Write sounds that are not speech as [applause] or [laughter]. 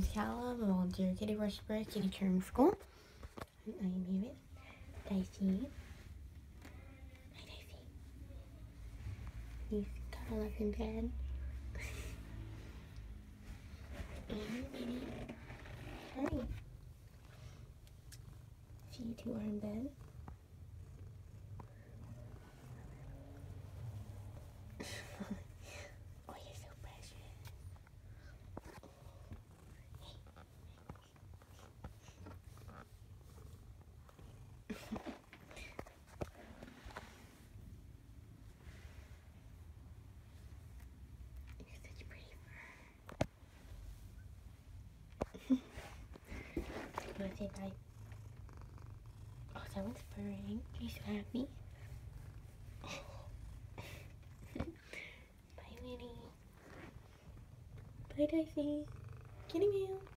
name's Callum. I'm on your Kitty Whisperer Kitty Charm School. And I am here with Dicey. Hi, Dicey. He's cuddled up in bed. Hi. You two are in bed. Wanna say oh, [laughs] bye? Oh, someone's purring. Are you so happy? bye, Winnie. Bye, Dicey. Kitty meow.